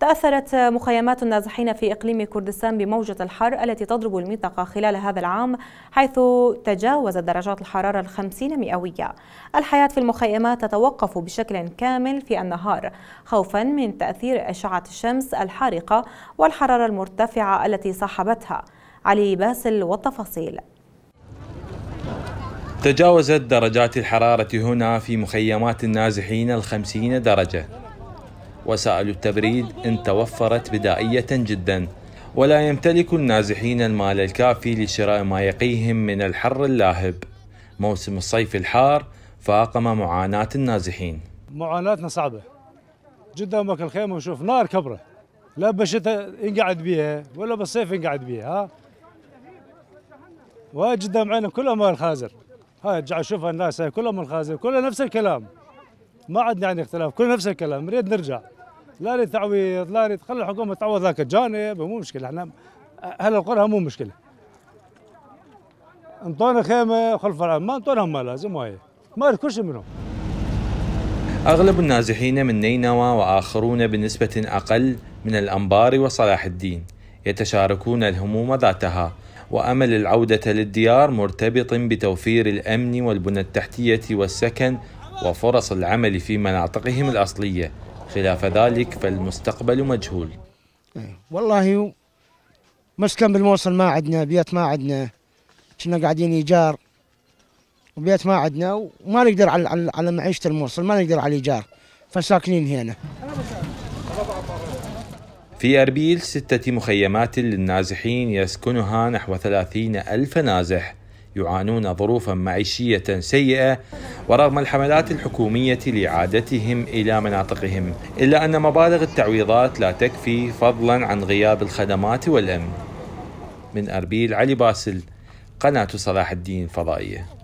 تأثرت مخيمات النازحين في إقليم كردستان بموجة الحر التي تضرب المنطقة خلال هذا العام حيث تجاوزت درجات الحرارة الخمسين مئوية. الحياة في المخيمات تتوقف بشكل كامل في النهار خوفا من تأثير أشعة الشمس الحارقة والحرارة المرتفعة التي صاحبتها. علي باسل والتفاصيل. تجاوزت درجات الحرارة هنا في مخيمات النازحين الخمسين درجة. وسائل التبريد إن توفرت بدائية جدا. ولا يمتلك النازحين المال الكافي لشراء ما يقيهم من الحر اللاهب. موسم الصيف الحار فاقم معاناة النازحين. معاناتنا صعبة. جدا أمك الخيمة وشوف نار كبرة. لا بالشتاء ينقعد بيها ولا بالصيف ينقعد بيها ها؟ واجد معنا كلها مال خازر هاي ارجع شوف الناس هاي كلهم الخازر كلها نفس الكلام. ما عندنا يعني اختلاف كل نفس الكلام. نريد نرجع. لا نريد تعويض لا نريد خلي الحكومة تعوض ذاك الجانب مو مشكلة إحنا أهل القرى مو مشكلة. انطونا خيمة خلف العام ما انطونا ما لازم وهي ما كل شيء منهم. أغلب النازحين من نينوى وآخرون بنسبة أقل من الأنبار وصلاح الدين يتشاركون الهموم ذاتها وأمل العودة للديار مرتبط بتوفير الأمن والبنى التحتية والسكن وفرص العمل في مناطقهم الأصلية. خلاف ذلك فالمستقبل مجهول. والله مسكن بالموصل ما عندنا بيت ما عندنا كنا قاعدين إيجار وبيت ما عندنا وما نقدر على على معيشة الموصل ما نقدر على الايجار فساكنين هنا. في أربيل ستة مخيمات للنازحين يسكنها نحو ثلاثين ألف نازح. يعانون ظروفا معيشية سيئة ورغم الحملات الحكومية لإعادتهم إلى مناطقهم إلا أن مبالغ التعويضات لا تكفي فضلا عن غياب الخدمات والأمن. من أربيل علي باسل قناة صلاح الدين فضائية.